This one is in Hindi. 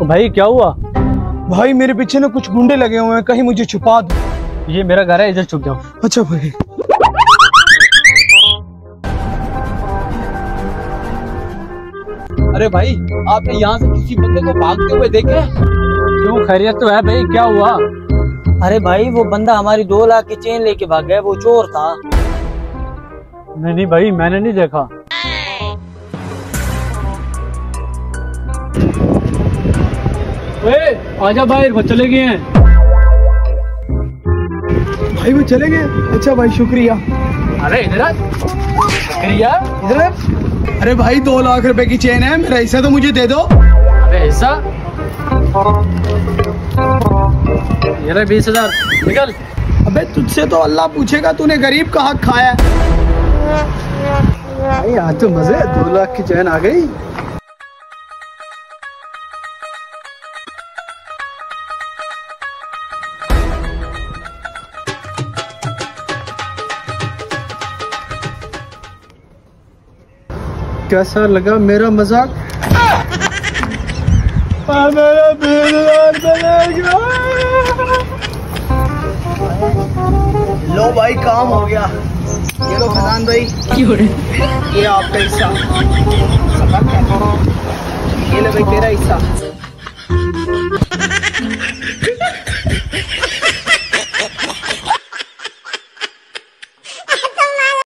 तो भाई क्या हुआ? भाई मेरे पीछे ना कुछ गुंडे लगे हुए हैं। कहीं मुझे छुपा दो। ये मेरा घर है इधर छुप जाओ। अच्छा भाई। अरे भाई आपने यहाँ से किसी बंदे को भागते हुए देखे? क्यों? खैरियत तो है भाई क्या हुआ? अरे भाई वो बंदा हमारी दो लाख की चेन लेके भाग गया वो चोर था। नहीं नहीं भाई मैंने नहीं देखा। आजा बाहर वो चले गए हैं। भाई वो चले गए? अच्छा भाई शुक्रिया। अरे इधर शुक्रिया। इधर अरे भाई दो लाख रुपए की चेन है मेरा हिस्सा तो मुझे दे दो। अरे ऐसा ये बीस हज़ार। निकल। अबे तुझसे तो अल्लाह पूछेगा तूने गरीब का हक खाया भाई आज तो मज़े दो लाख की चैन आ गई। कैसा लगा मेरा मज़ाक? मेरा लो भाई काम हो गया। ये लो खजान भाई। ये आपका हिस्सा। ये लो भाई तेरा हिस्सा।